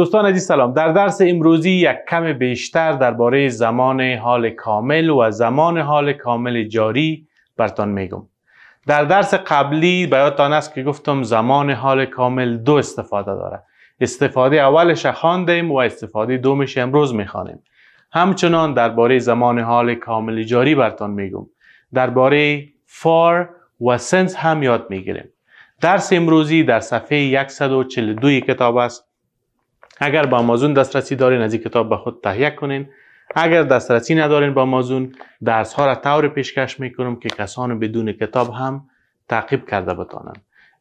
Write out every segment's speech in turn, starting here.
دوستان عزیز سلام. در درس امروزی یک کم بیشتر درباره زمان حال کامل و زمان حال کامل جاری برتان میگم. در درس قبلی بیاتان است که گفتم زمان حال کامل دو استفاده داره. استفاده اولش خواندیم و استفاده دومش امروز می‌خوانیم. همچنان درباره زمان حال کامل جاری برتان میگم. درباره فار و سنس هم یاد می‌گیریم. درس امروزی در صفحه 142 کتاب است. اگر با آمازون دسترسی دارین از این کتاب به خود تهیه کنین. اگر دسترسی ندارین با آمازون درس ها را طور پیشکش می‌کنم که کسان بدون کتاب هم تعقیب کرده بتانن.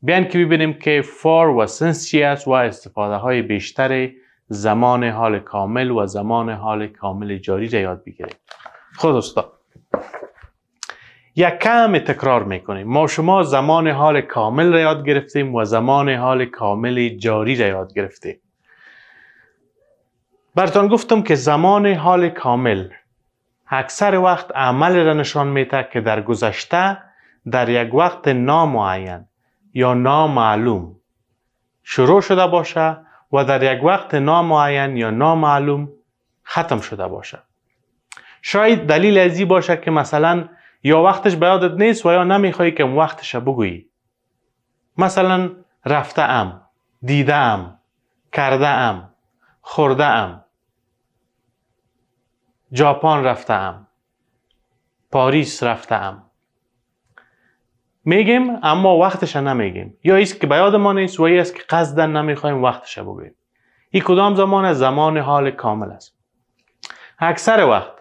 بیان که ببینیم که فار و سنس چی است و استفاده های بیشتر زمان حال کامل و زمان حال کامل جاری را یاد بگیریم. خود استاد. یک کم تکرار می‌کنیم. ما شما زمان حال کامل را یاد گرفتیم و زمان حال کامل جاری را یاد گرفتیم. برتان گفتم که زمان حال کامل. اکثر وقت عمل را نشان میده که در گذشته در یک وقت نامعین یا نامعلوم شروع شده باشه و در یک وقت نامعین یا نامعلوم ختم شده باشه شاید دلیل ازی باشه که مثلا یا وقتش به یادت نیست و یا نمی‌خوای که وقتش بگویی. مثلا رفته ام دیده ام کرده ام خورده ام ژاپن رفته ام پاریس رفته ام میگیم اما وقتش نمیگیم. یا ایست که به یاد ما نیست و است که قصدا نمی‌خوایم وقتش بگوییم. این کدام زمان زمان حال کامل است. اکثر وقت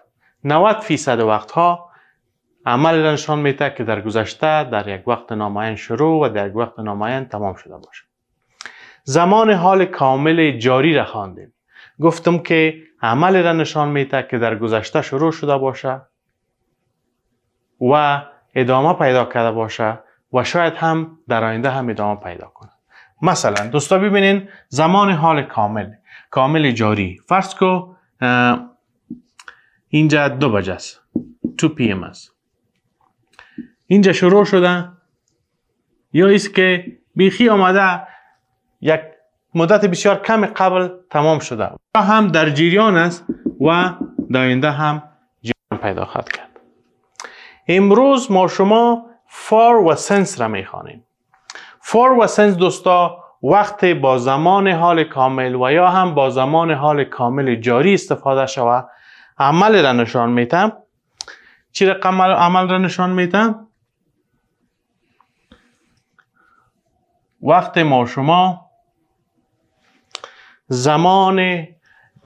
90 فیصد وقت ها عمل نشان میده که در گذشته در یک وقت نامعین شروع و در یک وقت نامعین تمام شده باشه. زمان حال کامل جاری را خواندیم. گفتم که عمل را نشان میده که در گذشته شروع شده باشه و ادامه پیدا کرده باشه و شاید هم در آینده هم ادامه پیدا کنه مثلا دوستا ببینین زمان حال کامل کامل جاری. فرض کو اینجا دو بجه است 2 پی ام است. اینجا شروع شده یا است که بیخی آمده یک مدت بسیار کم قبل تمام شده. هم در جریان است و در آینده هم جریان پیدا خواهد کرد. امروز ما شما فار و سنس را می‌خوانیم. for و since دوستا وقت با زمان حال کامل و یا هم با زمان حال کامل جاری استفاده شوه. عمل را نشان میتم چی را عمل را نشان میتم وقت ما شما زمان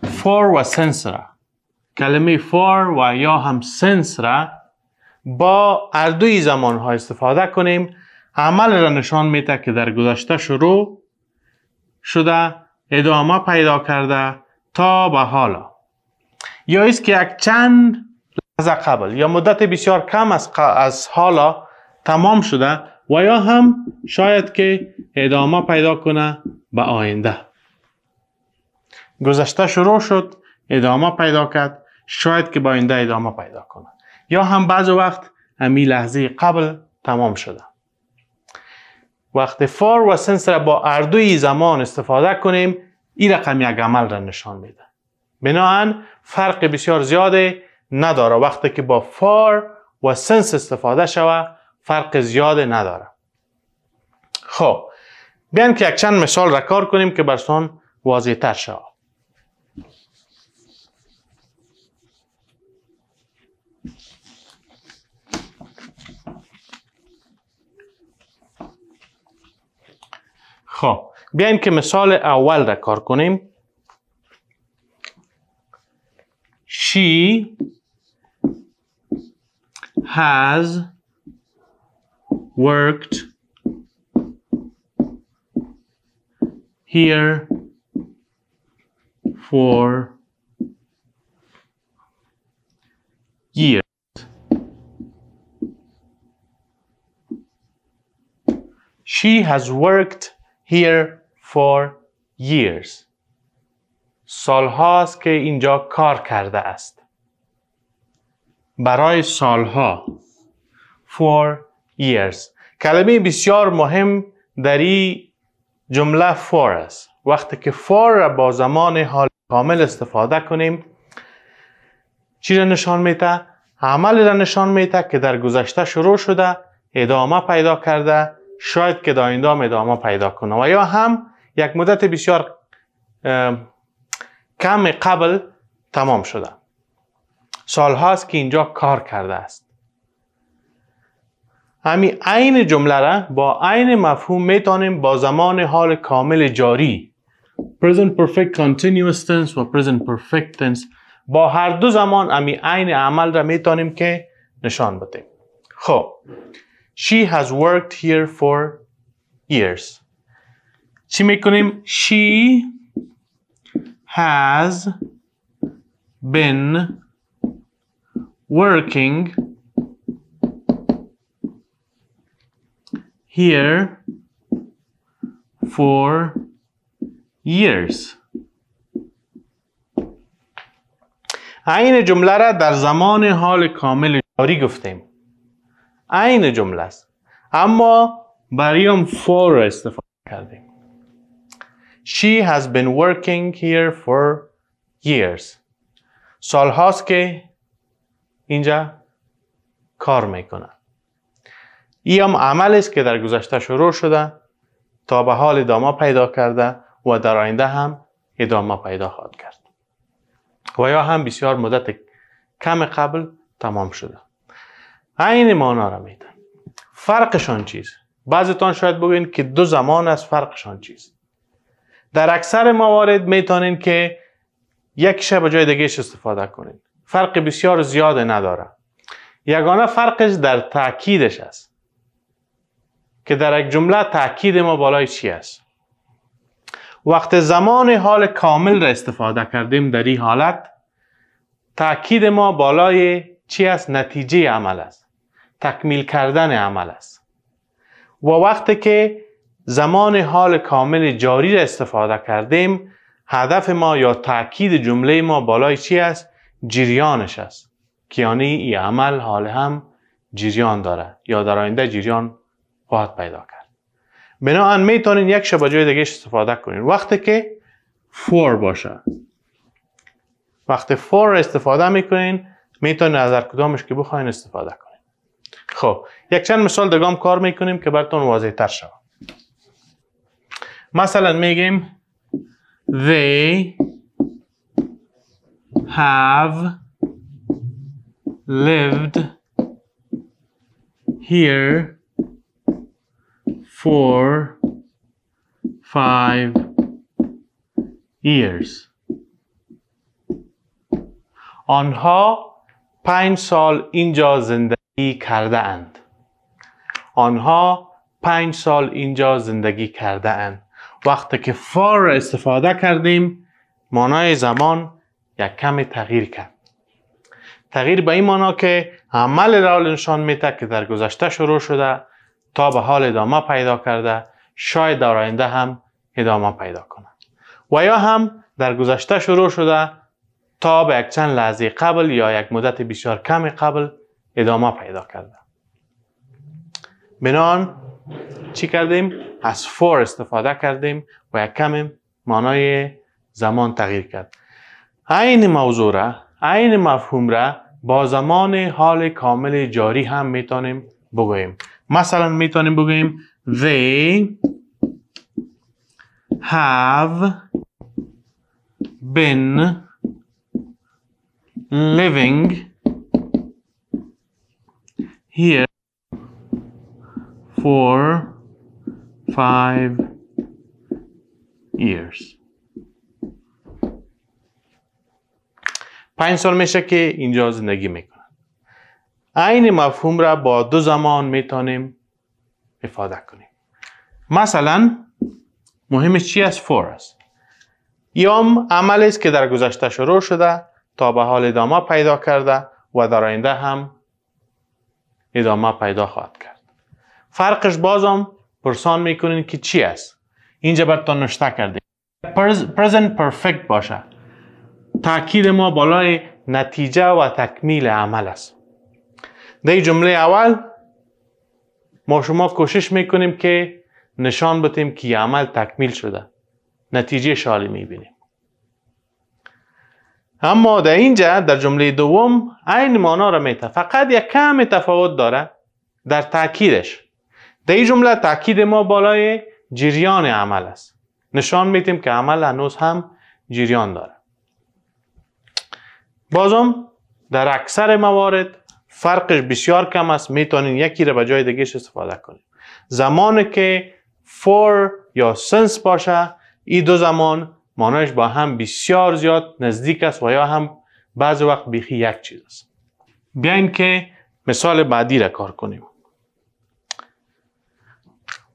for و since را. کلمه for و یا هم since را با اردوی زمان ها استفاده کنیم. عمل را نشان میده که در گذشته شروع شده ادامه پیدا کرده تا به حالا. یا است که یک چند لحظه قبل یا مدت بسیار کم از, از حالا تمام شده و یا هم شاید که ادامه پیدا کنه به آینده. گذشته شروع شد ادامه پیدا کرد. شاید که با آینده ادامه پیدا کنه یا هم بعض وقت امی لحظه قبل تمام شده. وقت فار و سنس را با اردوی زمان استفاده کنیم این رقم یک عمل را نشان میده. بناهن فرق بسیار زیاده نداره. وقتی که با فار و سنس استفاده شوه فرق زیاد نداره. خب بیان که یک چند مثال را کار کنیم که برسان واضح تر شود. خب بیایم که مثال اول را کار کنیم She has worked here for years. She has worked here for years. سالهاست که اینجا کار کرده است. برای سالها. For years. کلمه بسیار مهم در این جمله for است. وقتی که فور را با زمان حال کامل استفاده کنیم چی را نشان میده؟ عمل را نشان میده که در گذشته شروع شده ادامه پیدا کرده شاید که در آینده ادامه پیدا کنه و یا هم یک مدت بسیار کم قبل تمام شده. سال هاست که اینجا کار کرده است. همین عین جمله را با عین مفهوم می‌تونیم با زمان حال کامل جاری present perfect continuous tense و present perfect tense با هر دو زمان امی عین عمل را می‌تونیم که نشان بدیم خب she has worked here for years چی میکنیم she has been working here for years عین جمله را در زمان حال کامل جاری گفتیم عین جمله است. اما بریم for استفاده کردیم. She has been working here for years. سال هاست که اینجا کار می‌کنه. ای هم عمل است که در گذشته شروع شده تا به حال ادامه پیدا کرده و در آینده هم ادامه پیدا خواهد کرد. و یا هم بسیار مدت کم قبل تمام شده. عین مانا را میدن. فرقشان چیز بعضتان شاید بگوین که دو زمان از فرقشان چیز در اکثر موارد می‌تونین که یک شب جای دیگه استفاده کنید فرق بسیار زیاد نداره یگانه فرقش در تاکیدش است. که در یک جمله تاکید ما بالای چی است؟ وقت زمان حال کامل را استفاده کردیم در این حالت تاکید ما بالای چی است؟ نتیجه عمل است. تکمیل کردن عمل است. و وقتی که زمان حال کامل جاری را استفاده کردیم هدف ما یا تاکید جمله ما بالای چی است؟ جریانش است. که یعنی این عمل حال هم جریان داره یا در آینده جریان خواهد پیدا کرد. بنابراین می‌تونین یک شبه جای دیگه استفاده کنین. وقتی که فور باشه. وقتی فور استفاده می‌کنین می‌تونین از هر کدامش که بخواین استفاده کنین. خب یک چند مثال دگام کار می‌کنیم که براتون واضح تر شود مثلا میگیم they have lived here for five years. آنها پنج سال اینجا زندگی کرده اند. آنها پنج سال اینجا زندگی کرده اند. وقتی که فار استفاده کردیم مانای زمان یک کمی تغییر کرد. تغییر به این مانا که عمل را نشان میده که در گذشته شروع شده تا به حال ادامه پیدا کرده شاید در آینده هم ادامه پیدا کنه و یا هم در گذشته شروع شده تا به یک چند لحظه قبل یا یک مدت بسیار کمی قبل ادامه پیدا کرده. بنان چی کردیم؟ از فور استفاده کردیم و یک کمی معنای زمان تغییر کرد. عین موضوع را عین مفهوم را با زمان حال کامل جاری هم می‌تونیم بگوییم. مثلا می‌تونیم بگوییم they have been living here for five years. پنج سال میشه که اینجا زندگی می‌کنن عین مفهوم را با دو زمان می‌تونیم افاده کنیم. مثلا مهمش چی است فور است؟ یام عمل است که در گذشته شروع شده تا به حال ادامه پیدا کرده و در آینده هم ادامه پیدا خواهد کرد. فرقش بازم پرسان می‌کنین که چی است. اینجا براتون نشته کرده. Present perfect باشه. تاکید ما بالای نتیجه و تکمیل عمل است. در جمله اول ما شما کوشش می‌کنیم که نشان بدیم که عمل تکمیل شده. نتیجه شالی می‌بینیم. اما در اینجا در جمله دوم عین مانا را میته فقط یک کم تفاوت داره در تاکیدش در این جمله تاکید ما بالای جریان عمل است. نشان میدیم که عمل هنوز هم جریان داره. بازم در اکثر موارد فرقش بسیار کم است. می‌تونین یکی را به جای دیگه استفاده کنیم زمانی که for یا since باشه این دو زمان مانایش با هم بسیار زیاد نزدیک است و یا هم بعض وقت بیخی یک چیز است. بیاین که مثال بعدی را کار کنیم.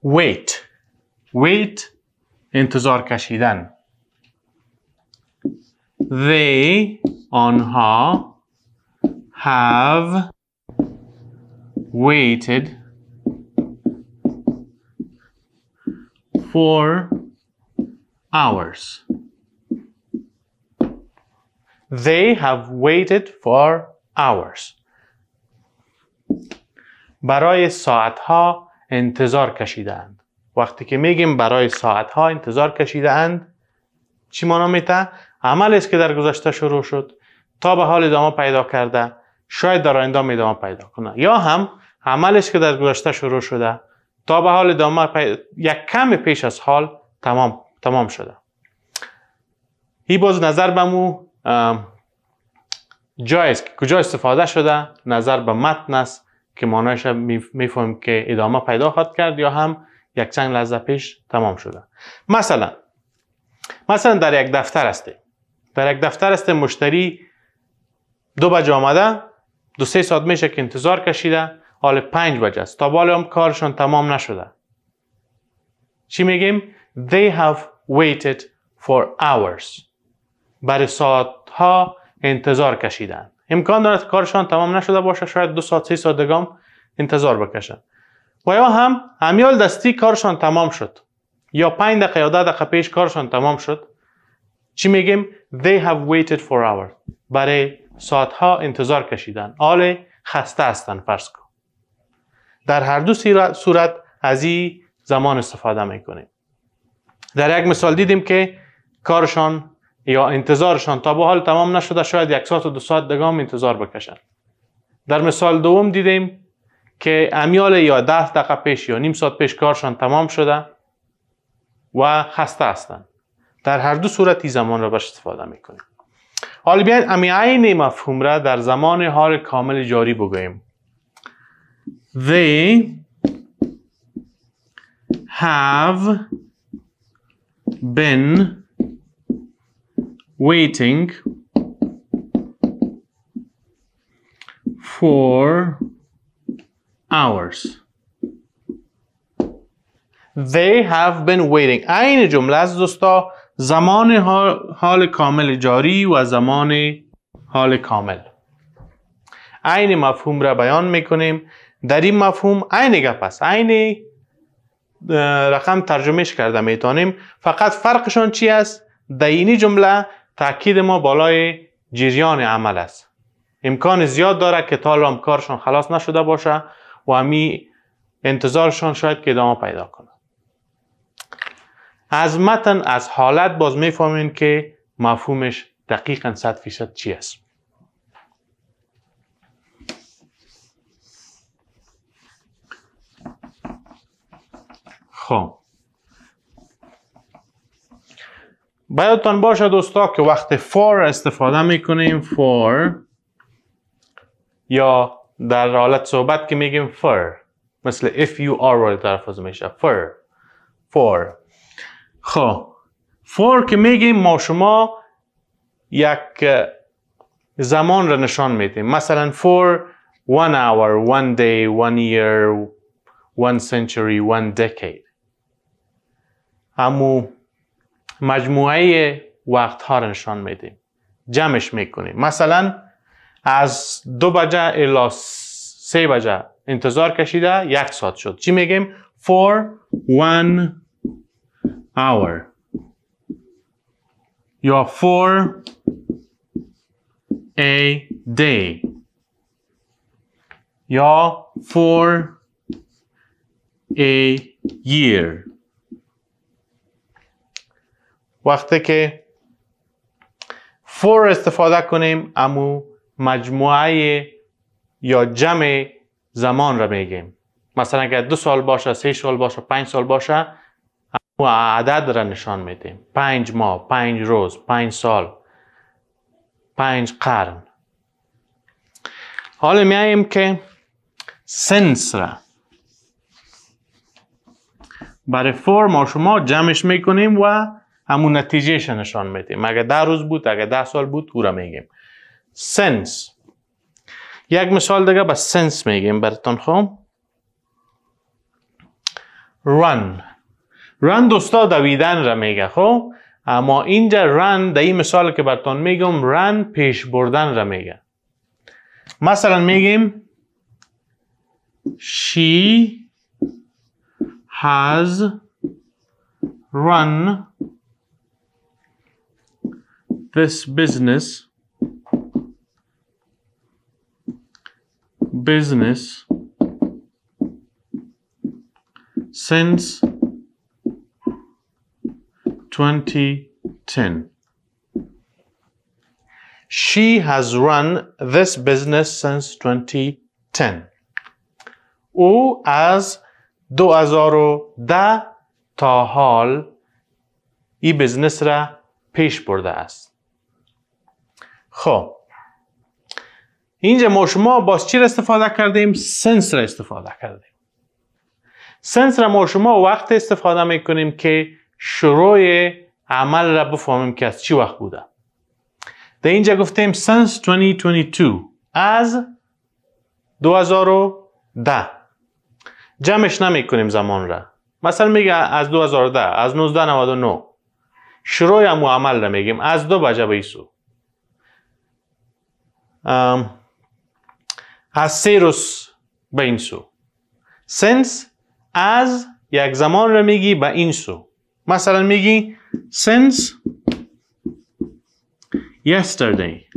Wait wait انتظار کشیدن. They آنها have waited for hours. They have waited for hours. برای ساعتها انتظار کشیدند. وقتی که میگیم برای ساعتها انتظار کشیدند چی مانا میته؟ عمل است که در گذشته شروع شد تا به حال ادامه پیدا کرده شاید در آینده ادامه پیدا کنه یا هم عملش که در گذشته شروع شده تا به حال ادامه یک کم پیش از حال تمام تمام شده. این باز نظر به مو جای است که کجا استفاده شده؟ نظر به متن است که معنایش می‌فهمیم که ادامه پیدا خواهد کرد یا هم یک چند لحظه پیش تمام شده. مثلا مثلا در یک دفتر هستی. در یک دفتر است مشتری دو بجه آمده دو سه ساعت میشه که انتظار کشیده حال پنج بجه است. تا بالا هم کارشان تمام نشده. چی میگیم؟ They have waited for hours. برای ساعت ها انتظار کشیدن. امکان دارد کارشان تمام نشده باشه شاید دو ساعت سه ساعت دگام انتظار بکشن و یا هم همیال دستی کارشان تمام شد. یا پنج دقیقه یا ده دقیقه پیش کارشان تمام شد. چی میگیم؟ They have waited for hours. برای ساعت ها انتظار کشیدن. حال خسته هستن فرض کن. در هر دو صورت از این زمان استفاده می‌کنیم. در یک مثال دیدیم که کارشان یا انتظارشان تا به حال تمام نشده شاید یک ساعت و دو ساعت دگام انتظار بکشن در مثال دوم دیدیم که امیال یا ده دقیقه پیش یا نیم ساعت پیش کارشان تمام شده و خسته هستند. در هر دو صورت این زمان را باش استفاده می‌کنیم. حالا بیاین امی عین مفهوم را در زمان حال کامل جاری بگوییم. They have been waiting for hours. They have been waiting. این جمله از دوستا زمان حال کامل جاری و زمان حال کامل عین مفهوم را بیان می‌کنیم در این مفهوم عین گپ است عین رقم ترجمهش کرده می‌تونیم فقط فرقشان چی است؟ در اینی جمله تاکید ما بالای جریان عمل است. امکان زیاد داره که تا هم کارشان خلاص نشده باشه و همی انتظارشان شاید که ادامه پیدا کنه از متن از حالت باز می‌فهمین که مفهومش دقیقا صد فیصد چی است. خب. باید باشه دوستا که وقت for استفاده می‌کنیم for یا در حالت صحبت که میگیم for مثل if you are رو تلفظ میشه. for for خب. فور که میگیم ما شما یک زمان را نشان میدیم. مثلا for one hour, one day, one year, one century, one decade. امو مجموعه وقت ها را نشان میدیم. جمعش می‌کنیم. مثلا از دو بجه الا سه بجه انتظار کشیده یک ساعت شد. چی میگیم؟ For one hour. یا for a day. یا for a year. وقتی که فور استفاده کنیم امو مجموعه یا جمع زمان را میگیم مثلا اگر دو سال باشه سه سال باشه پنج سال باشه امو عدد را نشان میدیم. پنج ماه پنج روز پنج سال پنج قرن. حالا میاییم که سنس را برای فور ما شما جمعش می‌کنیم و همون نتیجهش نشان میدیم اگر ده روز بود اگر ده سال بود او را میگیم. سنس. یک مثال دیگه با سنس میگیم براتون خب run run دوستا دویدن را میگه خب اما اینجا run در این مثال که براتون میگم run پیش بردن را میگه. مثلا میگیم she has run this business business since 2010 she has run this business since 2010 او از 2010 تا حال این بزنس را پیش برده است خب. اینجا ما شما باز چی را استفاده کردیم؟ سنس را استفاده کردیم. سنس را ما شما وقت استفاده می‌کنیم که شروع عمل را بفهمیم که از چی وقت بوده. در اینجا گفتیم سنس 2022 از 2010 جمعش نمی کنیم زمان را. مثلا میگه از 2010 از 1999 شروع امو عمل را میگیم. از دو بجه به ایسو. از سه روز به این سو. سنس از یک زمان را میگی به این سو. مثلا میگی since yesterday.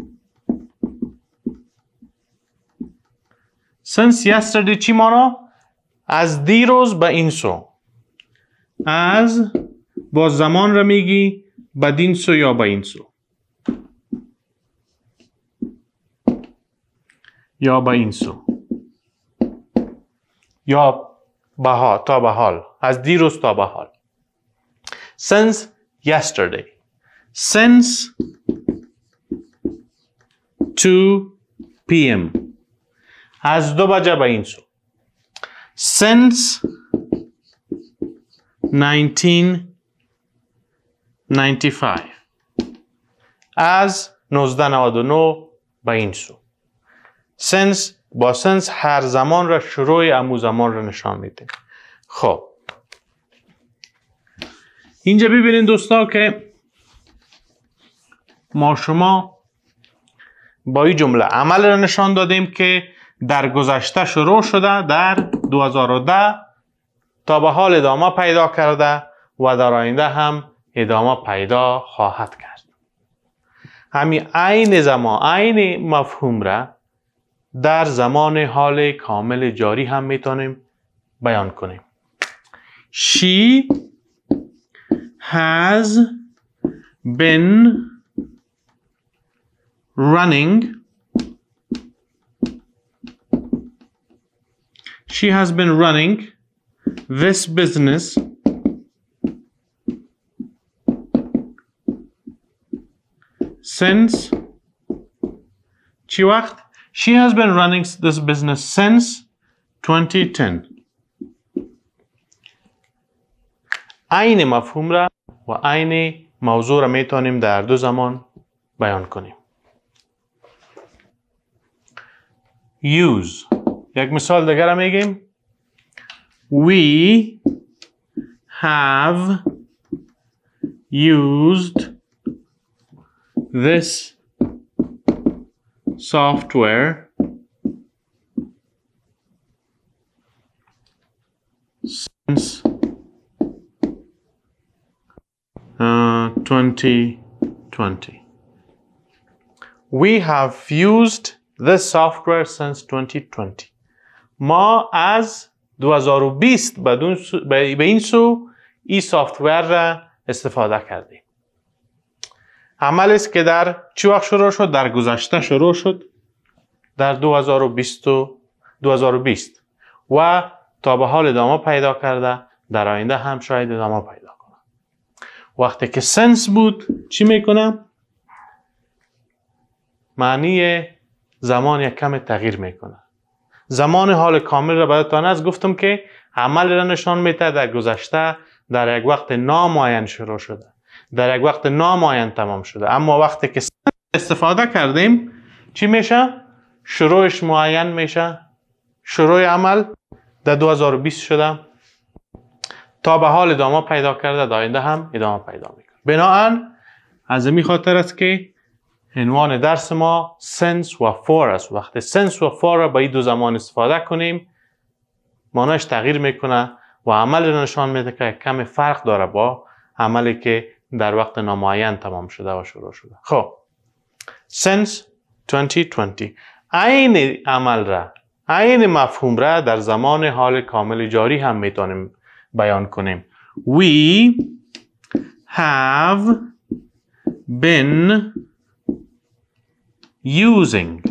since yesterday چی مانا؟ از دیروز به این سو. از با زمان را میگی بدین سو یا به این سو. یا به این سو. یا به تا به حال. از دیروز تا به حال. Since yesterday. Since 2 p.m. از دو بجه به این سو. Since 1995 از 1999 به این سو. سنس با سنس هر زمان را شروع امو زمان را نشان میده. خب. اینجا ببینید دوستا که ما شما با این جمله عمل را نشان دادیم که در گذشته شروع شده در 2010 تا به حال ادامه پیدا کرده و در آینده هم ادامه پیدا خواهد کرد. همین عین زمان عین مفهوم را در زمان حال کامل جاری هم می‌تونیم بیان کنیم She has been running she has been running this business since چی وقت She has been running this business since 2010. عین مفهوم را و عین موضوع را می‌تونیم در دو زمان بیان کنیم. Use یک مثال دیگر را میگیم. We have used this software since uh, 2020. We have used this software since 2020. ما از 2020 بدون به این سو این سافتور را استفاده کردیم عمل است که در چی وقت شروع شد؟ در گذشته شروع شد در 2020 2020 و تا به حال ادامه پیدا کرده در آینده هم شاید ادامه پیدا کنه. وقتی که سنس بود چی می‌کنه؟ معنی زمان یک کم تغییر می‌کنه. زمان حال کامل را براتان از گفتم که عمل را نشان میده در گذشته در یک وقت نامعین شروع شده. در یک وقت نامعین تمام شده. اما وقتی که استفاده کردیم چی میشه؟ شروعش معین میشه. شروع عمل در 2020 شده. تا به حال ادامه پیدا کرده در آینده هم ادامه پیدا می‌کنه. بناهن از این خاطر است که عنوان درس ما سنس و فور است. وقتی سنس و فور را با این دو زمان استفاده کنیم ماناش تغییر می‌کنه و عمل را نشان میده که کم فرق داره با عملی که در وقت نامعین تمام شده و شروع شده. خب. سنس 2020 عین عمل را عین مفهوم را در زمان حال کامل جاری هم می‌تونیم بیان کنیم. We have been using.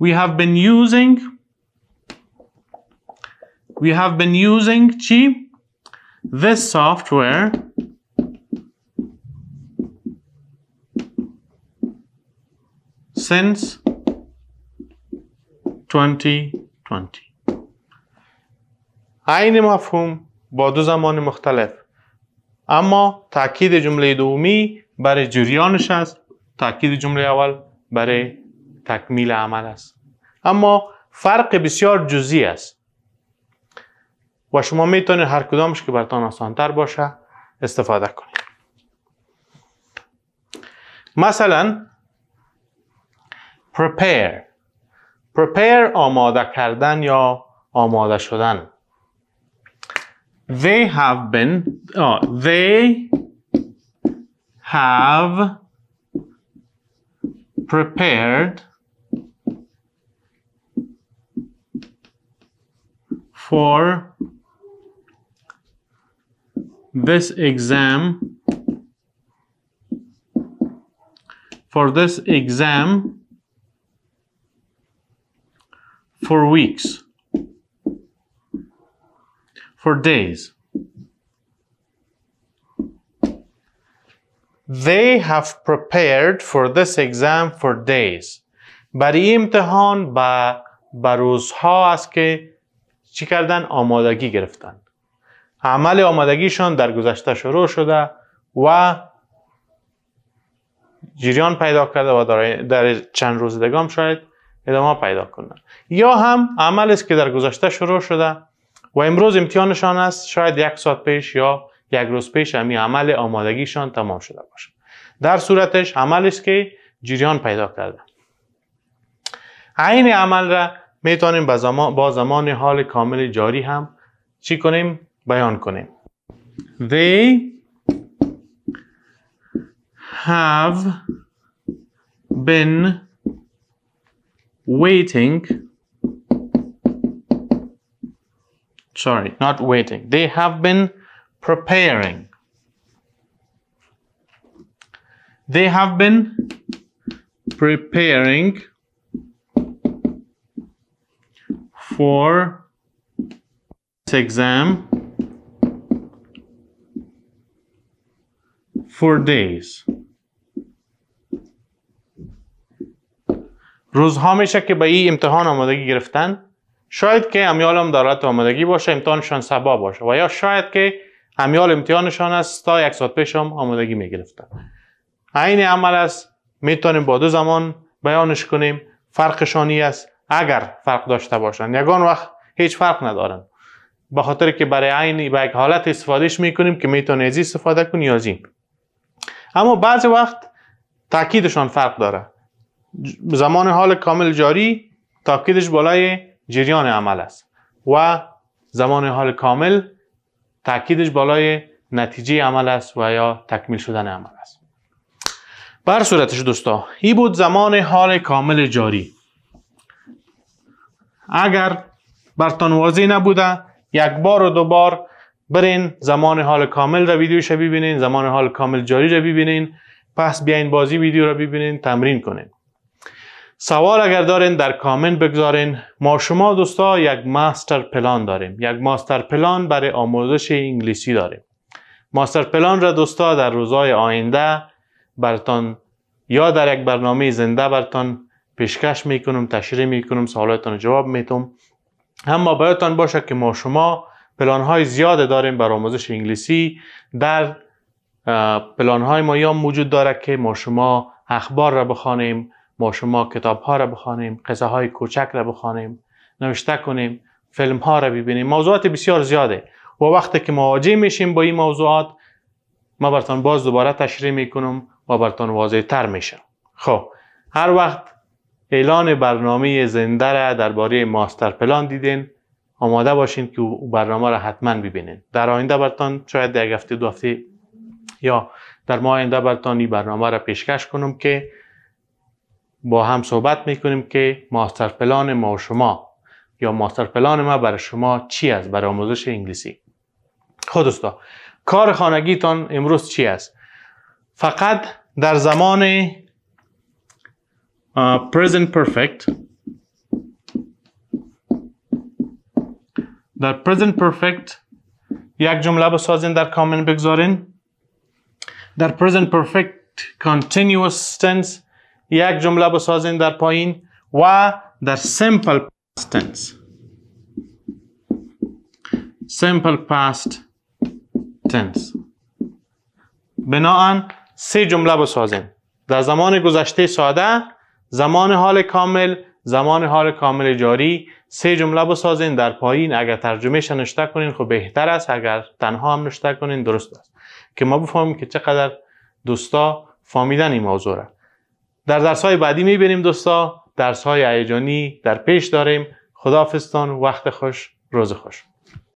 We have been using. We have been using chi this software since 2020 عین مفهوم با دو زمان مختلف. اما تاکید جمله دومی برای جریانش است. تاکید جمله اول برای تکمیل عمل است. اما فرق بسیار جزئی است. و شما می‌تونید هر کدامش که براتان آسانتر باشه استفاده کنید. مثلا prepare. prepare آماده کردن یا آماده شدن. They have been oh, they have prepared for this exam for this exam for weeks for days They have prepared for this exam for days. برای امتحان با با روزها است که چی کردن آمادگی گرفتن عمل آمادگیشان در گذشته شروع شده و جریان پیدا کرده و در چند روز دگام شاید ادامه پیدا کنند. یا هم عمل است که در گذشته شروع شده و امروز امتحانشان است. شاید یک ساعت پیش یا یک روز پیش همی عمل آمادگیشان تمام شده باشه در صورتش عمل است که جریان پیدا کرده. عین عمل را می‌تونیم با زمان, با زمان حال کامل جاری هم چی کنیم؟ By Kone. They have been waiting. Sorry not waiting. They have been preparing. They have been preparing for this exam. For days. روزها میشه که به این امتحان آمادگی گرفتن. شاید که امیال هم دارد آمادگی باشه امتحانشان سبا باشه. و یا شاید که همیال امتحانشان است تا یک ساعت پیش هم آمادگی می گرفتن عین عمل است می‌تونیم با دو زمان بیانش کنیم. فرقشانی است اگر فرق داشته باشند یگان وقت هیچ فرق ندارن. به خاطر که برای عین به یک حالت استفادهش می‌کنیم که می‌تونه از استفاده کنی یا اما بعضی وقت تاکیدشان فرق داره. زمان حال کامل جاری تاکیدش بالای جریان عمل است و زمان حال کامل تاکیدش بالای نتیجه عمل است و یا تکمیل شدن عمل است. بر صورتش دوستا ای بود زمان حال کامل جاری. اگر برتان واضح نبوده یک بار و دو بار برین زمان حال کامل را ویدیوش را ببینین زمان حال کامل جاری را ببینین. پس بیاین بازی ویدیو را ببینین تمرین کنین. سوال اگر دارین در کامنت بگذارین. ما شما دوستا یک ماستر پلان داریم. یک ماستر پلان برای آموزش انگلیسی داریم. ماستر پلان را دوستا در روزهای آینده برتان یا در یک برنامه زنده برتان پیشکش می‌کنم تشریح می‌کنم سوالاتان جواب میتم اما بایدتان باشه که ما شما پلان های زیاد داریم بر آموزش انگلیسی. در پلان های ما یا موجود داره که ما شما اخبار را بخوانیم ما شما کتاب ها را بخوانیم قصه های کوچک را بخوانیم نوشته کنیم فیلم ها را ببینیم. موضوعات بسیار زیاده. و وقتی که مواجه میشیم با این موضوعات ما برتان باز دوباره تشریح می‌کنم و برتان واضح تر میشه خب هر وقت اعلان برنامه زنده را درباره ماستر پلان دیدین آماده باشین که او برنامه را حتما ببینین. در آینده برتان شاید یک هفته دو هفته یا در ماه آینده برتان این برنامه را پیشکش کنم که با هم صحبت می‌کنیم که ماستر پلان ما و شما یا ماستر پلان ما برای شما چی است؟ برای آموزش انگلیسی. خود دوستا کار خانگیتان امروز چی است؟ فقط در زمان present perfect در present perfect یک جمله بسازین در کامنت بگذارین. در present perfect continuous tense یک جمله بسازین در پایین و در simple past tense. Simple past tense. بناهن سه جمله بسازین در زمان گذشته ساده زمان حال کامل زمان حال کامل جاری سه جمله بسازین در پایین اگر ترجمه نشته کنین خب بهتر است اگر تنها هم نشته کنین درست است. که ما بفهمیم که چقدر دوستا فهمیدن این موضوع را. در درس های بعدی می‌بینیم دوستا درس های هیجانی در پیش داریم. خداحافظتان وقت خوش روز خوش.